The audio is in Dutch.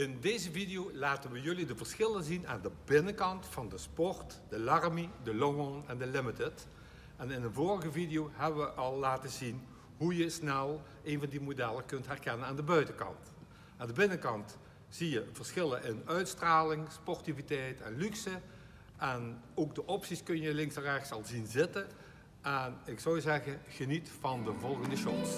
In deze video laten we jullie de verschillen zien aan de binnenkant van de Sport, de Larmy, de Longhorn en de Limited. En in de vorige video hebben we al laten zien hoe je snel een van die modellen kunt herkennen aan de buitenkant. Aan de binnenkant zie je verschillen in uitstraling, sportiviteit en luxe. En ook de opties kun je links en rechts al zien zitten. En ik zou zeggen, geniet van de volgende shots.